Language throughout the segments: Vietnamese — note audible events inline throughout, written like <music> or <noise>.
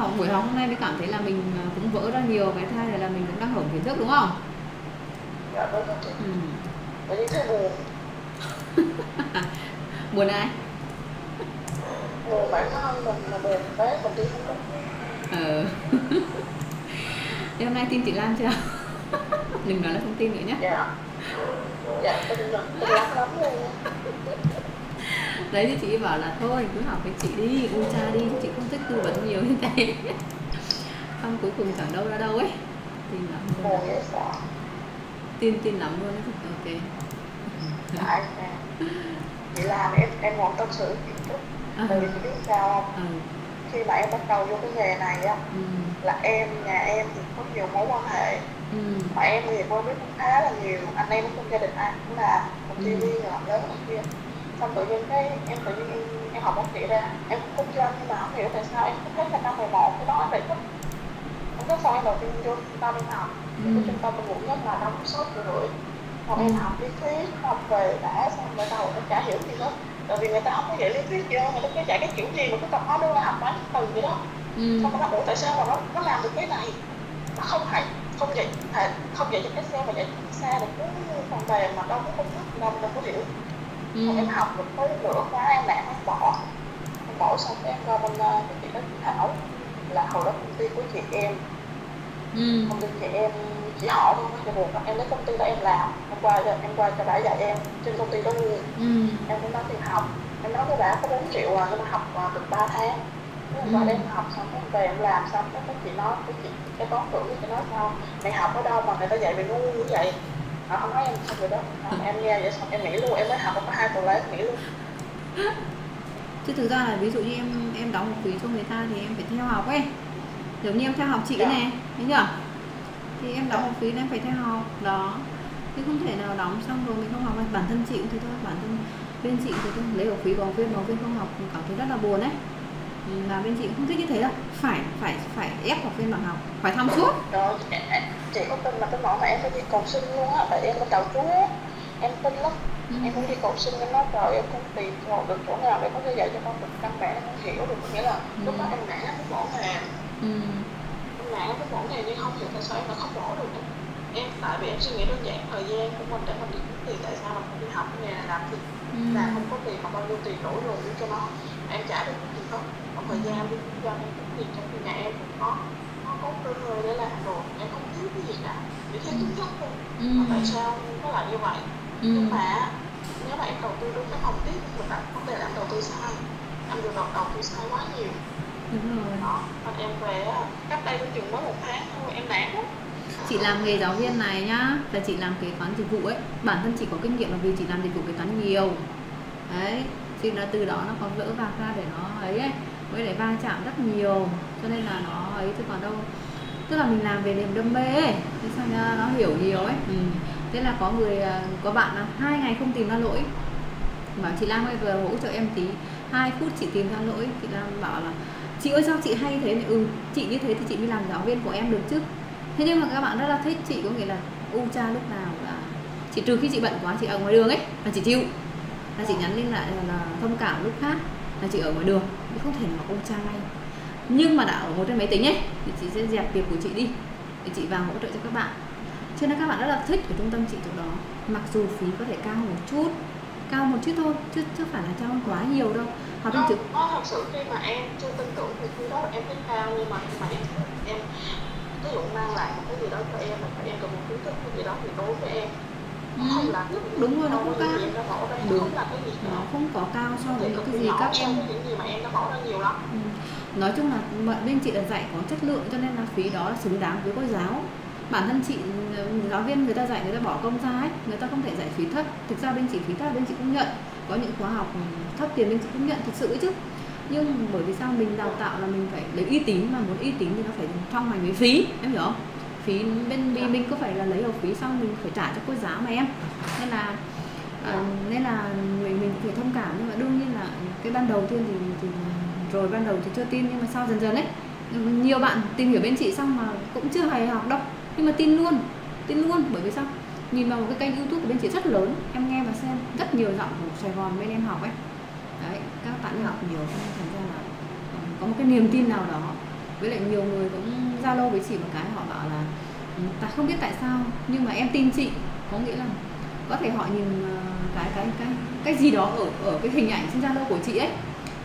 học buổi học hôm nay mới cảm thấy là mình à, cũng vỡ ra nhiều cái thứ hai là mình cũng đang hổng kiến thức đúng không? Dạ chị ừ. <laughs> buồn. Ai? Buồn bản thân mình là buồn bé mình đi không có ờ. <laughs> Thế hôm nay tin chị Lan chưa? <laughs> Đừng nói là không tin nữa nhé dạ. Dạ tin lắm lắm luôn. Đấy thì chị bảo là thôi cứ học với chị đi u cha đi chị không thích tư vấn nhiều như thế. <laughs> Xong cuối cùng chẳng đâu ra đâu ấy. Tin lắm luôn. Tin tin lắm luôn đấy ok. <laughs> Chị làm em em muốn tâm sự chị chút. À, tại vì chị biết sao không? Ừ, khi mà em bắt đầu vô cái nghề này á ừ, là em nhà em thì có nhiều mối quan hệ. Ừ, mà em thì quen biết cũng khá là nhiều. Anh em trong gia đình ai cũng là công ty Ừ. viên làm lớn này kia xong tự nhiên cái em tự nhiên em, em học bác sĩ ra em cũng kinh doanh nhưng mà không hiểu tại sao em cũng thấy là năm 11 cái đó em lại thích. Em thích xong em đầu tiên vô trung tâm em học. Ừ. trung tâm em muộn nhất là năm sáu triệu rưỡi. Còn em học lý thuyết học về đã xong rồi đầu em chả hiểu gì hết tại vì người ta không có dạy lý thuyết vô người ta cứ dạy cái kiểu gì mà cứ tập hóa đơn là học mấy từ vậy đó. Ừ, xong rồi nó ủa tại sao mà nó nó làm được cái này? Nó không phải không dạy không dạy cho cái xe mà dạy cho xe được cái phần mềm mà đâu có công thức đâu đâu có hiểu ừ, em học được tới nửa khóa em nản em bỏ. Em bỏ xong em qua bên ờ, cái chị đó chị Thảo. Là hồi đó công ty của chị em. Ừ, công ty chị em chỉ họ thôi cho buồn em lấy công ty đó em làm. Em qua cho em qua cho bà dạy em trên công ty đó luôn. Ừ, em cũng nói tiền học. Em nói với bà có 4 triệu à nhưng mà học à, được 3 tháng. Ừ. em qua đây em học xong cái em về em làm xong. Cái chị nói cái chị cái toán trưởng cái chị nói sao? Mày học ở đâu mà người ta dạy mày ngu như vậy họ không nói em xong rồi đó Xong em nghe vậy xong em nghỉ luôn em mới học có hai tuần lễ em nghỉ luôn. Chứ thực ra là ví dụ như em em đóng một phí cho người ta thì em phải theo học ấy. Giống như em theo học chị Dạ. này thấy chưa? Thì em đóng một phí là em phải theo học đó. Chứ không thể nào đóng xong rồi mình không học. Bản thân chị cũng thế thôi bản thân bên chị thì tôi lấy học phí của học viên mà học viên không học cảm thấy rất là buồn đấy là bên chị cũng không thích như thế đâu. Phải phải phải ép học viên bằng học phải thăm suốt. Rồi chị có tin mà cái mỏ mà em phải đi cầu sinh luôn á tại em có chào chúa em tin lắm. Ừ. em cũng đi cầu sinh em nói trời em không tìm chỗ được chỗ nào để có thể dạy cho con được. Căn bản em không hiểu được nghĩa là lúc đó em nản cái bỏ nghề Ừ. em nản cái bỏ nghề nhưng không hiểu tại sao em lại không bỏ được em, em tại vì em suy nghĩ đơn giản thời gian của mình để mình đi kiếm tiền tại sao mình không đi học nghề này làm gì Ừ. là không có tiền mà bao nhiêu tiền đổ rồi cho nó. Em trả được tiền không? Còn thời gian đi kinh doanh em kiếm tiền trong khi nhà em cũng có có cơ hội để làm rồi em không thiếu cái gì cả. Chỉ thiếu kiến thức thôi. Ừ. mà tại sao nó lại như vậy? Ừ. nhưng mà nếu mà em đầu tư đúng cái phòng tiếp thì bạn vấn đề là em đầu tư sai. Em được đầu, đầu tư sai quá nhiều. Đúng rồi. Đó còn em về cách đây cũng chừng mới một tháng thôi em nản lắm. Chị làm nghề giáo viên này nhá là chị làm kế toán dịch vụ ấy. Bản thân chị có kinh nghiệm là vì chị làm dịch vụ kế toán nhiều. Đấy thì là từ đó nó có vỡ vạc ra để nó ấy ấy với lại va chạm rất nhiều cho nên là nó ấy chứ còn đâu. Tức là mình làm về niềm đam mê ấy thế sao nó hiểu nhiều ấy. Ừ. thế là có người à, có bạn là hai ngày không tìm ra lỗi. Bảo chị Lam ơi vừa hỗ trợ em tí. Hai phút chị tìm ra lỗi chị Lam bảo là chị ơi sao chị hay thế này ừ chị như thế thì chị mới làm giáo viên của em được chứ. Thế nhưng mà các bạn rất là thích chị có nghĩa là u cha lúc nào là chị trừ khi chị bận quá chị ở ngoài đường ấy là chị chịu. Là chị nhắn lên lại là, là thông cảm lúc khác là chị ở ngoài đường không thể nào cha ngay nhưng mà đã ở ngồi trên máy tính ấy thì chị sẽ dẹp việc của chị đi để chị vào hỗ trợ cho các bạn. Cho nên các bạn rất là thích ở trung tâm chị chỗ đó. Mặc dù phí có thể cao một chút cao một chút thôi chứ chứ phải là cao quá nhiều đâu. Học nó, trực nó thật sự khi mà em chưa tin tưởng thì khi đó em thấy cao nhưng mà khi mà em em ví dụ mang lại một cái gì đó cho em là em cần một kiến thức cái gì đó thì đối với em Ừ, đúng rồi, nó không cao. Đúng. nó không có cao so với những cái gì các em Ừ. nói chung là bên chị là dạy có chất lượng cho nên là phí đó là xứng đáng với cô giáo bản thân chị giáo viên người ta dạy người ta bỏ công ra ấy người ta không thể dạy phí thấp thực ra bên chị phí thấp bên chị cũng nhận có những khóa học thấp tiền bên chị cũng nhận thực sự ấy chứ nhưng bởi vì sao mình đào tạo là mình phải lấy uy tín mà muốn uy tín thì nó phải trong ngành với phí em hiểu không phí bên vì mình có phải là lấy học phí xong mình phải trả cho cô giáo mà em. Nên là à, nên là mình mình phải thông cảm. Nhưng mà đương nhiên là cái ban đầu tiên thì, thì rồi ban đầu thì chưa tin nhưng mà sau dần dần ấy nhiều bạn tìm hiểu bên chị xong mà cũng chưa hề học đâu. Nhưng mà tin luôn tin luôn. Bởi vì sao? Nhìn vào một cái kênh youtube của bên chị rất lớn. Em nghe và xem rất nhiều giọng của sài gòn bên em học ấy. Đấy các bạn đi học nhiều. Thành ra là ừ, có một cái niềm tin nào đó với lại nhiều người cũng zalo với chị một cái họ bảo là ừ, ta không biết tại sao nhưng mà em tin chị. Có nghĩa là có thể họ nhìn ờ, cái cái cái cái gì đó ở ở cái hình ảnh trên zalo của chị ấy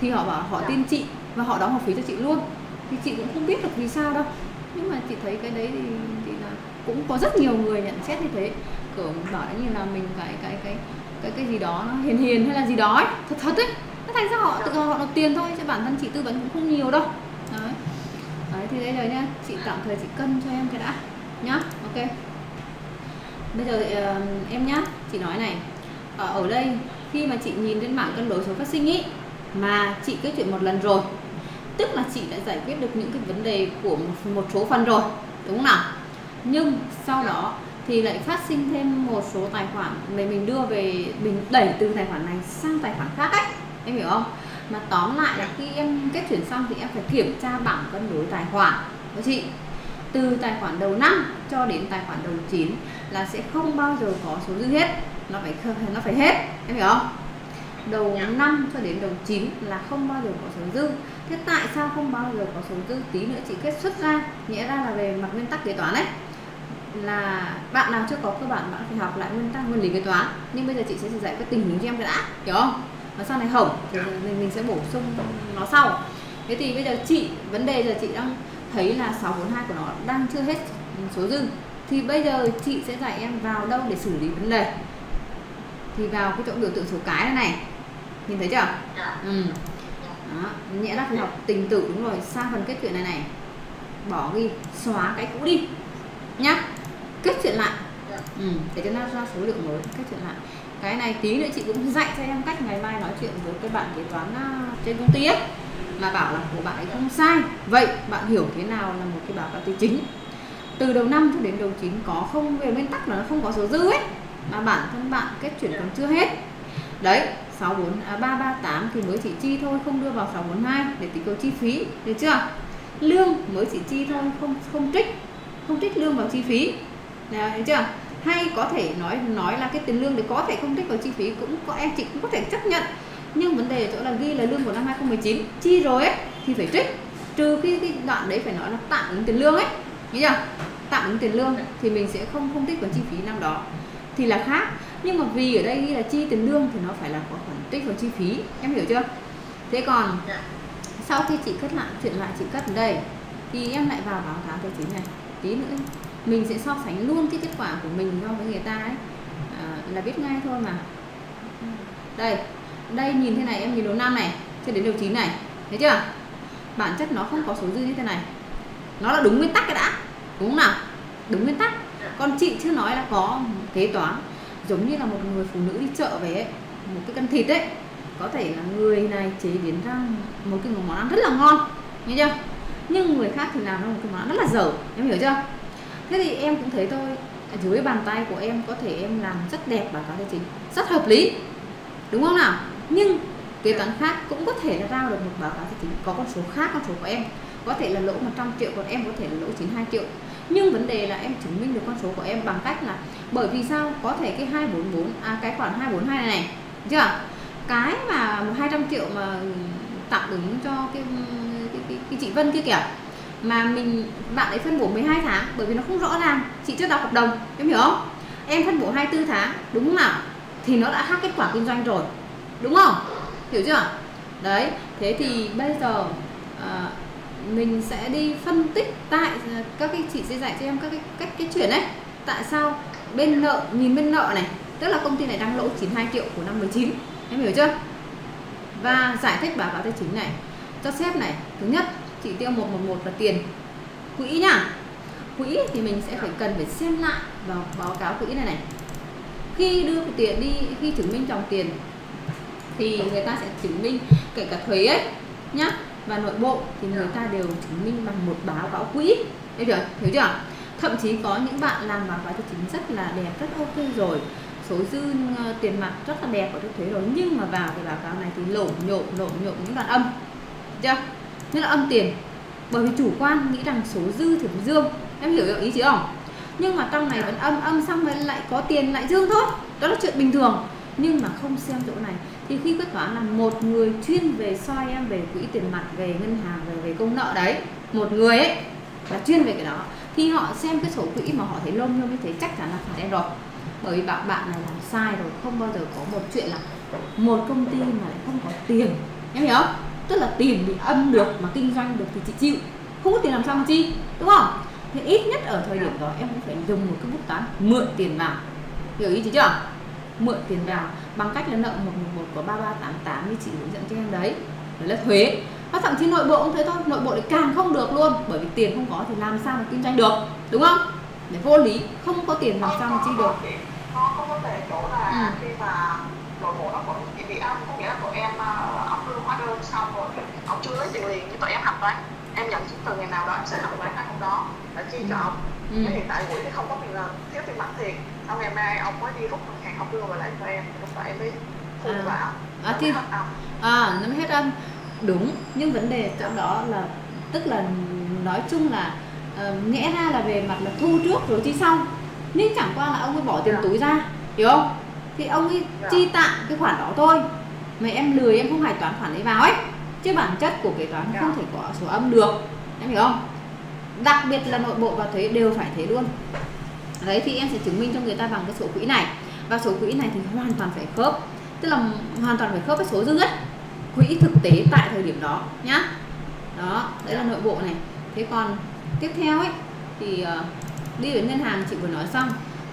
thì họ bảo họ tin chị và họ đóng học phí cho chị luôn. Thì chị cũng không biết được vì sao đâu. Nhưng mà chị thấy cái đấy thì, thì là cũng có rất nhiều người nhận xét như thế. Kiểu bảo như là mình cái cái cái cái cái gì đó nó hiền hiền hay là gì đó ấy thật thật ấy. Nó thành ra họ tự họ nộp tiền thôi chứ bản thân chị tư vấn cũng không nhiều đâu đấy đấy thì đây rồi nhá. Chị tạm thời chị cân cho em cái đã nhá. Ok. Bây giờ uh, em nhá chị nói này. Ở, ở đây khi mà chị nhìn trên bảng cân đối số phát sinh ý mà chị kết chuyện một lần rồi tức là chị đã giải quyết được những cái vấn đề của một, một số phần rồi đúng không nào? Nhưng sau đó thì lại phát sinh thêm một số tài khoản mà mình đưa về mình đẩy từ tài khoản này sang tài khoản khác ấy. Em hiểu không? Mà tóm lại là khi em kết chuyển xong thì em phải kiểm tra bảng cân đối tài khoản. Của chị. Từ tài khoản đầu năm cho đến tài khoản đầu 9 là sẽ không bao giờ có số dư hết. Nó phải nó phải hết. Em hiểu không? Đầu năm cho đến đầu 9 là không bao giờ có số dư. Thế tại sao không bao giờ có số dư? Tí nữa chị kết xuất ra nghĩa ra là về mặt nguyên tắc kế toán đấy là bạn nào chưa có cơ bản bạn phải học lại nguyên tắc nguyên lý kế toán. Nhưng bây giờ chị sẽ dạy cái tình huống cho em đã hiểu không và sau này hỏng thì mình mình sẽ bổ sung nó sau. Thế thì bây giờ chị vấn đề giờ chị đang thấy là 642 của nó đang chưa hết số dư. Thì bây giờ chị sẽ dạy em vào đâu để xử lý vấn đề. Thì vào cái chỗ biểu tượng số cái này này. Nhìn thấy chưa? Ừ. Đó nhẽ là phải học tình tử đúng rồi sang phần kết chuyện này này. Bỏ ghi xóa cái cũ đi. Nhá. Kết chuyện lại. Ừ, để cho nó ra số lượng mới kết chuyện lại cái này tí nữa chị cũng dạy cho em cách ngày mai nói chuyện với cái bạn kế toán à, trên công ty ấy mà bảo là của bạn ấy không sai. Vậy bạn hiểu thế nào là một cái báo cáo tài chính? Từ đầu năm cho đến đầu chín có không về nguyên tắc là nó không có số dư ấy mà bản thân bạn kết chuyển còn chưa hết. Đấy 64 à, 338 thì mới chỉ chi thôi không đưa vào 642 để tính cầu chi phí được chưa? Lương mới chỉ chi thôi không không trích không trích lương vào chi phí. Đấy, được chưa? Hay có thể nói nói là cái tiền lương đấy có thể không trích vào chi phí cũng có em chị cũng có thể chấp nhận. Nhưng vấn đề ở chỗ là ghi là lương của năm 2019 chi rồi ấy thì phải trích. Trừ khi cái đoạn đấy phải nói là tạm ứng tiền lương ấy nghĩ chưa? Tạm ứng tiền lương thì mình sẽ không không trích vào chi phí năm đó. Thì là khác. Nhưng mà vì ở đây ghi là chi tiền lương thì nó phải là có khoản trích vào chi phí em hiểu chưa? Thế còn sau khi chị cất lại chuyển lại chị cất ở đây thì em lại vào báo cáo tài chính này. Tí nữa mình sẽ so sánh luôn cái kết quả của mình so với người ta ấy. À, là biết ngay thôi mà. Đây đây nhìn thế này em nhìn đầu năm này cho đến đầu chín này. Thấy chưa? Bản chất nó không có số dư như thế này. Nó là đúng nguyên tắc cái đã. Đúng không nào? Đúng nguyên tắc. Con chị chưa nói là có kế toán. Giống như là một người phụ nữ đi chợ về ấy, một cái cân thịt ấy có thể là người này chế biến ra một cái món ăn rất là ngon. Nghe chưa? Nhưng người khác thì làm ra một cái món ăn rất là dở. Em hiểu chưa? Thế thì em cũng thấy thôi dưới bàn tay của em có thể em làm rất đẹp báo cáo tài chính rất hợp lý đúng không nào? Nhưng kế toán khác cũng có thể là ra được một báo cáo tài chính có con số khác con số của em. Có thể là lỗ 100 triệu còn em có thể là lỗ 92 triệu. Nhưng vấn đề là em chứng minh được con số của em bằng cách là bởi vì sao? Có thể cái 244 à cái khoản 242 này này chưa? Cái mà 200 triệu mà tạm ứng cho cái cái, cái, cái chị Vân kia kìa mà mình bạn ấy phân bổ 12 tháng bởi vì nó không rõ ràng. Chị chưa đọc hợp đồng em hiểu không? Em phân bổ 24 tháng đúng không nào? Thì nó đã khác kết quả kinh doanh rồi đúng không? Hiểu chưa? Đấy thế thì bây giờ à, mình sẽ đi phân tích tại ờ, các cái chị sẽ dạy cho em các cái cách cái chuyển đấy tại sao bên nợ nhìn bên nợ này tức là công ty này đang lỗ 92 triệu của năm 19 em hiểu chưa? Và giải thích báo cáo tài chính này cho sếp này. Thứ nhất chỉ tiêu 111 là tiền. Quỹ nhá. Quỹ thì mình sẽ phải cần phải xem lại vào báo cáo quỹ này này. Khi đưa tiền đi, khi chứng minh dòng tiền thì người ta sẽ chứng minh, kể cả thuế ấy nhá, và nội bộ thì người ta đều chứng minh bằng một báo cáo quỹ. Hiểu chưa? Hiểu chưa? Thậm chí có những bạn làm báo cáo tài chính rất là đẹp rất ok rồi, số dư ờ, tiền mặt rất là đẹp của thuế rồi, nhưng mà vào cái báo cáo này thì lổ nhộn lổ nhộn những đoạn âm. Chưa? Như là âm tiền. Bởi vì chủ quan, nghĩ rằng số dư thì dương. Em hiểu ý chứ không? Nhưng mà trong này vẫn âm âm xong rồi lại có tiền, lại dương thôi. Đó là chuyện bình thường. Nhưng mà không xem chỗ này. Thì khi quyết toán là một người chuyên về soi em về quỹ tiền mặt, về ngân hàng, về về công nợ đấy. Một người ấy, là chuyên về cái đó. Thì họ xem cái sổ quỹ mà họ thấy lông nhôm như thế, chắc chắn là phải đen rồi. Bởi vì bạn bạn này làm sai rồi, không bao giờ có một chuyện là một công ty mà lại không có tiền. Em hiểu không? Tức là tiền bị âm được mà kinh doanh được thì chị chịu. Không có tiền làm sao mà chi đúng không? Thì ít nhất ở thời điểm đó em cũng phải dùng một cái bút toán mượn tiền vào. Hiểu ý chị chưa? Mượn tiền vào bằng cách là nợ một một của ba ba tám tám như chị hướng dẫn cho em đấy. Đấy là thuế. Và thậm chí nội bộ cũng thế thôi nội bộ lại càng không được luôn bởi vì tiền không có thì làm sao mà kinh doanh được đúng không? Để vô lý không có tiền làm sao mà chi được. Nó có vấn đề chỗ là Ừ. khi mà nội bộ nó chỉ bị âm có nghĩa là tụi em ờ, ông đưa hóa đơn xong rồi ông chưa lấy tiền liền như tụi em hạch toán em nhận chứng từ ngày nào đó em sẽ hạch toán ngày hôm đó. Để chi cho ông. Ừ. Thế hiện tại quỹ thì không có tiền lời thiếu tiền mặt tiền sau ngày mai ông mới đi rút ngân hàng ông đưa về lại cho em. Lúc đó em mới thu À. vào À, thì- à nó mới hết âm. Đúng nhưng vấn đề chỗ đó là tức là nói chung là ờ, nhẽ ra là về mặt là thu trước rồi chi sau. Nhưng chẳng qua là ông ấy bỏ tiền Dạ. túi ra hiểu không? Thì ông ấy Dạ. chi tạm cái khoản đó thôi. Mà em lười em không hạch toán khoản ấy vào ấy chứ bản chất của kế toán Dạ. không thể có số âm được. Em hiểu không? Đặc biệt là nội bộ và thuế đều phải thế luôn. Đấy thì em sẽ chứng minh cho người ta bằng cái sổ quỹ này. Và số quỹ này thì hoàn toàn phải khớp. Tức là hoàn toàn phải khớp với số dư ấy. Quỹ thực tế tại thời điểm đó nhá. Đó đấy là nội bộ này. Thế còn tiếp theo ấy thì ờ, đi đến ngân hàng chị vừa nói xong.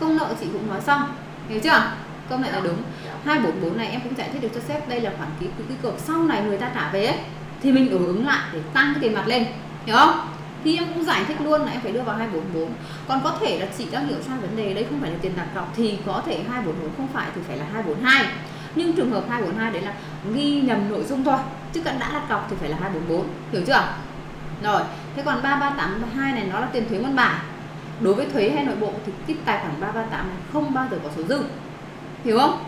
Công nợ chị cũng nói xong. Hiểu chưa? Công này là đúng 244 này em cũng giải thích được cho sếp đây là khoản ký quỹ cược sau này người ta trả về ấy, thì mình ứng ứng lại để tăng cái tiền mặt lên. Hiểu không? Thì em cũng giải thích luôn là em phải đưa vào 244 còn có thể là chị đang hiểu sai vấn đề đây không phải là tiền đặt cọc thì có thể 244 không phải thì phải là 242 nhưng trường hợp 242 đấy là ghi nhầm nội dung thôi chứ cần đã đặt cọc thì phải là 244 hiểu chưa? Rồi thế còn 3382 này nó là tiền thuế môn bài. Đối với thuế hay nội bộ thì cái tài khoản 338 này không bao giờ có số dư. Hiểu không?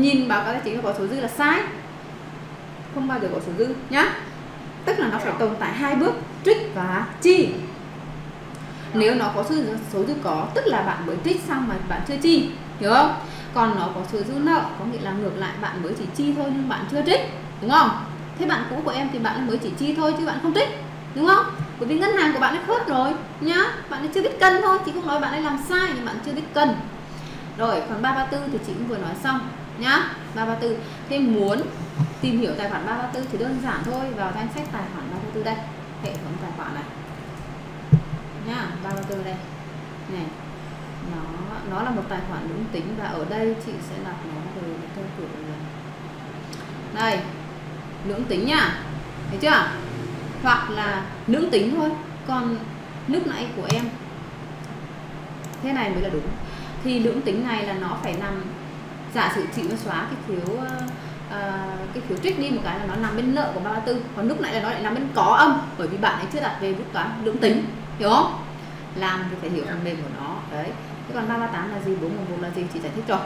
Nhìn báo cáo tài chính có số dư là sai. Không bao giờ có số dư nhá. Tức là nó phải tồn tại hai bước trích và chi. Nếu nó có số, số dư có tức là bạn mới trích xong mà bạn chưa chi hiểu không? Còn nó có số dư nợ có nghĩa là ngược lại bạn mới chỉ chi thôi nhưng bạn chưa trích đúng không? Thế bạn cũ của em thì bạn mới chỉ chi thôi chứ bạn không trích đúng không? Bởi vì ngân hàng của bạn đã khớp rồi nhá. Bạn ấy chưa biết cân thôi chị không nói bạn ấy làm sai nhưng bạn chưa biết cân rồi còn 334 thì chị cũng vừa nói xong nhá 334 thế muốn tìm hiểu tài khoản 334 thì đơn giản thôi, vào danh sách tài khoản 334 đây, hệ thống tài khoản này. Nhá 334 đây. Này, nó nó là một tài khoản đúng tính và ở đây chị sẽ đặt nó từ theo kiểu là đây, lưỡng tính nhá thấy chưa? Hoặc là lưỡng tính thôi, còn lúc nãy của em. Thế này mới là đúng. Thì lưỡng tính này là nó phải nằm giả sử chị nó xóa cái phiếu uh, cái phiếu trích đi một cái là nó nằm bên nợ của 34 còn lúc nãy là nó lại nằm bên có âm bởi vì bạn ấy chưa đặt về bút toán lưỡng tính hiểu không? Làm thì phải hiểu phần mềm của nó. Đấy. Thế còn 338 là gì? 411 là gì? Chị giải thích rồi